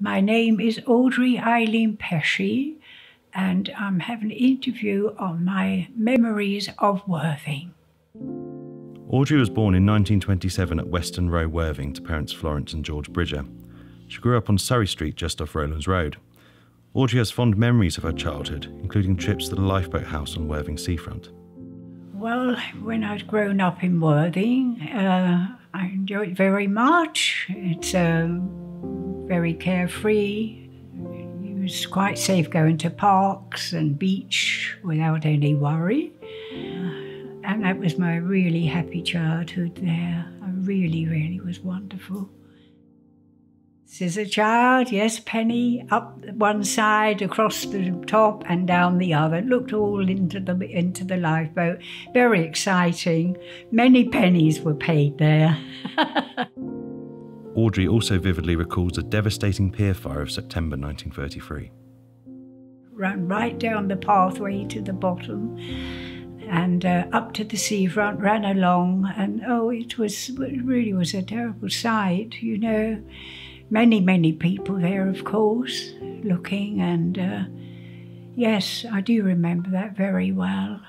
My name is Audrey Eileen Pesci, and I'm having an interview on my memories of Worthing. Audrey was born in 1927 at Western Row, Worthing, to parents Florence and George Bridger. She grew up on Surrey Street just off Rowlands Road. Audrey has fond memories of her childhood, including trips to the lifeboat house on Worthing seafront. Well, when I'd grown up in Worthing, uh, I enjoyed it very much. It's um, very carefree. It was quite safe going to parks and beach without any worry. And that was my really happy childhood there. I really, really was wonderful. A child, yes, Penny up one side, across the top, and down the other. Looked all into the into the lifeboat. Very exciting. Many pennies were paid there. Audrey also vividly recalls the devastating pier fire of September 1933. Ran right down the pathway to the bottom and uh, up to the seafront, ran along, and oh, it was it really was a terrible sight, you know. Many, many people there, of course, looking, and uh, yes, I do remember that very well.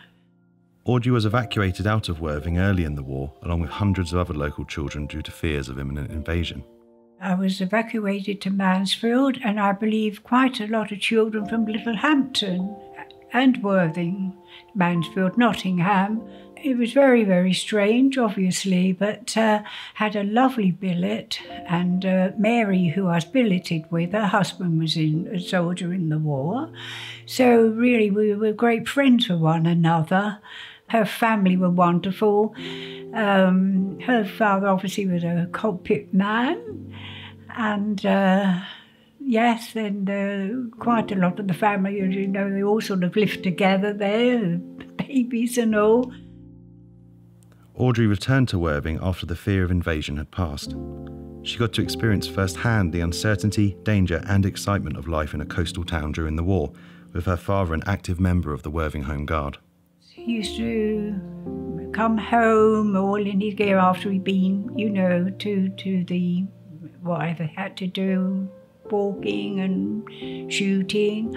Audrey was evacuated out of Worthing early in the war, along with hundreds of other local children due to fears of imminent invasion. I was evacuated to Mansfield, and I believe quite a lot of children from Littlehampton and Worthing, Mansfield, Nottingham. It was very, very strange, obviously, but uh, had a lovely billet. And uh, Mary, who I was billeted with, her husband was in a soldier in the war. So, really, we were great friends with one another. Her family were wonderful. Um, her father obviously was a cockpit man, and uh, yes, and uh, quite a lot of the family, you know, they all sort of lived together there, babies and all. Audrey returned to Worthing after the fear of invasion had passed. She got to experience firsthand the uncertainty, danger, and excitement of life in a coastal town during the war, with her father an active member of the Worthing Home Guard. He used to come home all in his gear after he'd been, you know, to, to the whatever he had to do, walking and shooting.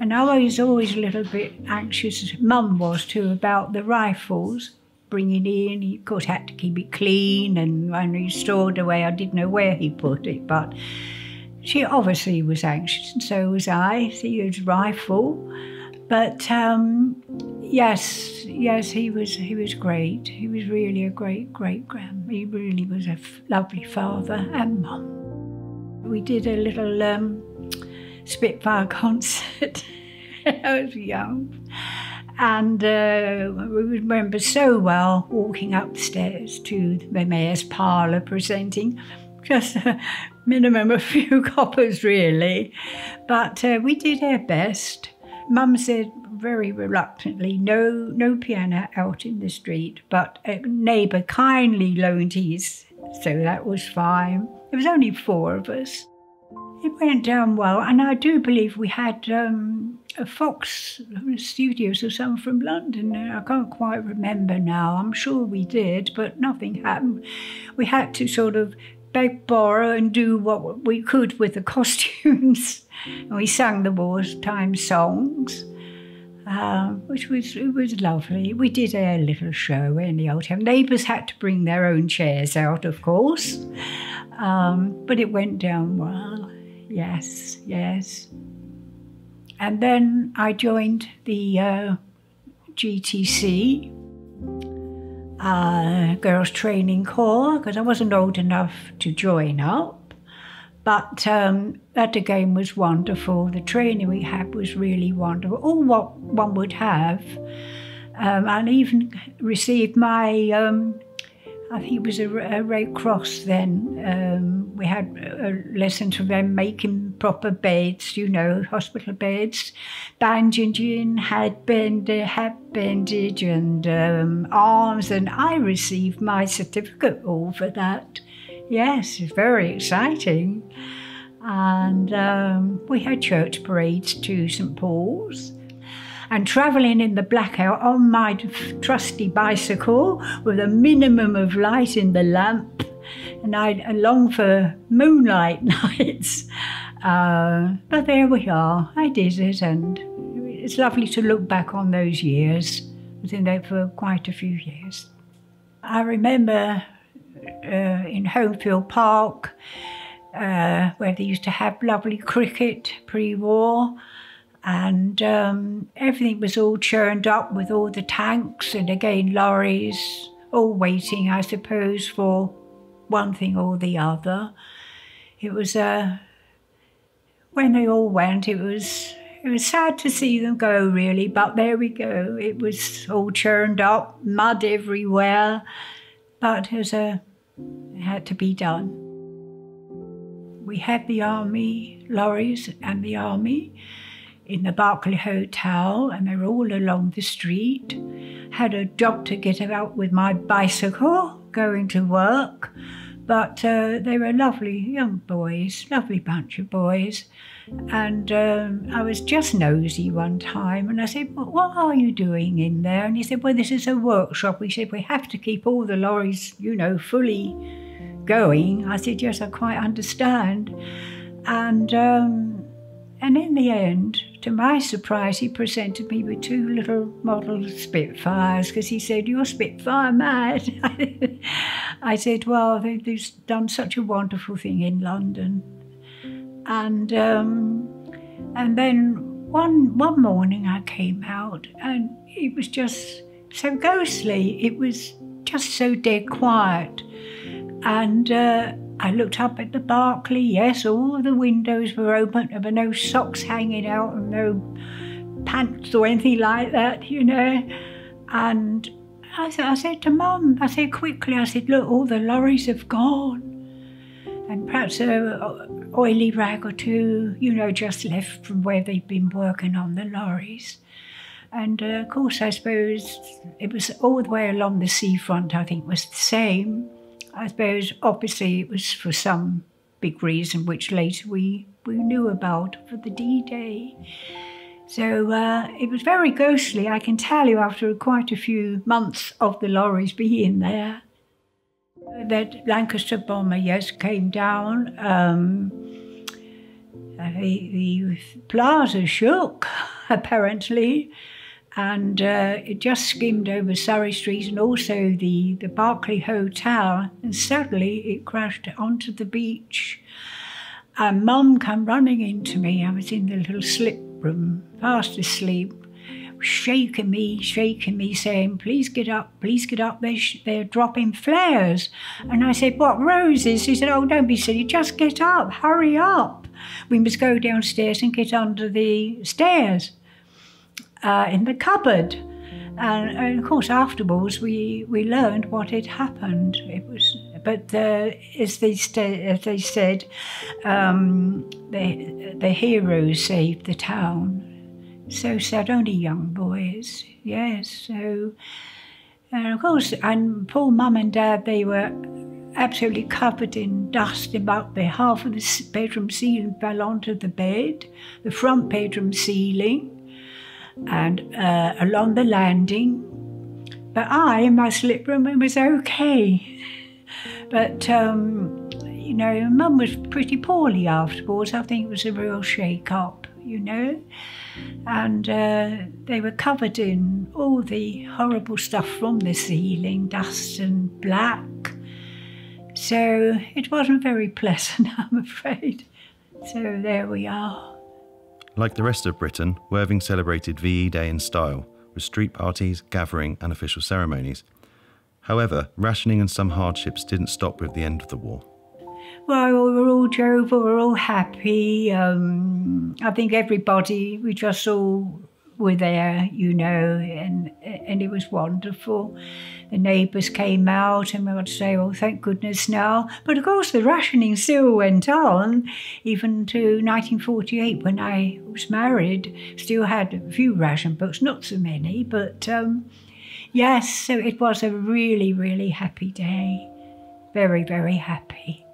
And I was always a little bit anxious, Mum was too, about the rifles bringing in. He, of course, had to keep it clean and when he stored away, I didn't know where he put it, but she obviously was anxious, and so was I. See his rifle. But um, yes, yes, he was he was great. He was really a great great grand. He really was a lovely father and mum. We did a little um, Spitfire concert. I was young. And uh, we remember so well walking upstairs to the mayor's parlour presenting just a minimum of a few coppers, really. But uh, we did our best. Mum said very reluctantly, no, no piano out in the street, but a neighbour kindly loaned his, so that was fine. There was only four of us. It went down well, and I do believe we had um, a Fox Studios or some from London. I can't quite remember now. I'm sure we did, but nothing happened. We had to sort of beg, borrow, and do what we could with the costumes. and we sang the wartime songs, uh, which was it was lovely. We did a little show in the old town. Neighbours had to bring their own chairs out, of course, um, but it went down well. Yes, yes. And then I joined the uh, GTC uh, Girls Training Corps because I wasn't old enough to join up. But um, that again was wonderful. The training we had was really wonderful. All what one would have. Um, and even received my um, I think it was a, a Red Cross then. Um, we had a lesson from them making proper beds, you know, hospital beds, bandaging, head band, head bandage, and um, arms. And I received my certificate all for that. Yes, it's very exciting. And um, we had church parades to St Paul's and travelling in the blackout on my trusty bicycle with a minimum of light in the lamp. And I long for moonlight nights. Uh, but there we are. I did it, and it's lovely to look back on those years. I was in there for quite a few years. I remember uh, in Homefield Park, uh, where they used to have lovely cricket pre war and um, everything was all churned up with all the tanks and again lorries, all waiting, I suppose, for one thing or the other. It was uh, when they all went, it was it was sad to see them go, really. But there we go. It was all churned up, mud everywhere, but as a it had to be done. We had the army lorries and the army in the Berkeley Hotel, and they were all along the street. Had a job to get out with my bicycle going to work, but uh, they were lovely young boys, lovely bunch of boys. And um, I was just nosy one time, and I said, well, "What are you doing in there?" And he said, "Well, this is a workshop." We said, "We have to keep all the lorries, you know, fully going." I said, "Yes, I quite understand." And um, and in the end, to my surprise, he presented me with two little model Spitfires because he said, You're Spitfire mad. I said, Well, they, have done such a wonderful thing in London. And, um, and then one, one morning I came out and it was just so ghostly. It was just so dead quiet. And uh, I looked up at the Berkeley. Yes, all the windows were open. There were no socks hanging out and no pants or anything like that, you know. And I, I said to Mum, I said quickly, I said, look, all the lorries have gone. And perhaps a oily rag or two, you know, just left from where they'd been working on the lorries. And uh, of course, I suppose it was all the way along the seafront, I think, was the same. I suppose obviously it was for some big reason, which later we, we knew about for the D Day. So uh, it was very ghostly, I can tell you, after quite a few months of the lorries being there. That Lancaster bomber, yes, came down. Um, the, the plaza shook, apparently and uh, it just skimmed over Surrey Street and also the, the Berkeley Hotel, and suddenly it crashed onto the beach. And Mum came running into me. I was in the little slip room, fast asleep, shaking me, shaking me, saying, "Please get up, please get up. They're, they're dropping flares." And I said, "What roses?" He said, "Oh, don't be silly. Just get up. Hurry up. We must go downstairs and get under the stairs." uh, in the cupboard. And, and, of course, afterwards, we, we learned what had happened. It was, but uh, as they as they said, um, the the heroes saved the town. So sad, only young boys. Yes. So, and of course, and poor mum and dad, they were absolutely covered in dust about there. Half of the bedroom ceiling fell onto the bed, the front bedroom ceiling and uh, along the landing. But I, in my slip room, it was okay. But, um, you know, Mum was pretty poorly afterwards. I think it was a real shake up, you know. And uh, they were covered in all the horrible stuff from the ceiling, dust and black. So it wasn't very pleasant, I'm afraid. So there we are. Like the rest of Britain, Worthing celebrated VE Day in style, with street parties, gathering, and official ceremonies. However, rationing and some hardships didn't stop with the end of the war. Well, we were all jovial, we were all happy. Um, I think everybody, we just all were there, you know, and and it was wonderful. The neighbours came out and we would say, oh, thank goodness now. But of course, the rationing still went on, even to 1948 when I was married. Still had a few ration books, not so many, but um, yes, so it was a really, really happy day. Very, very happy.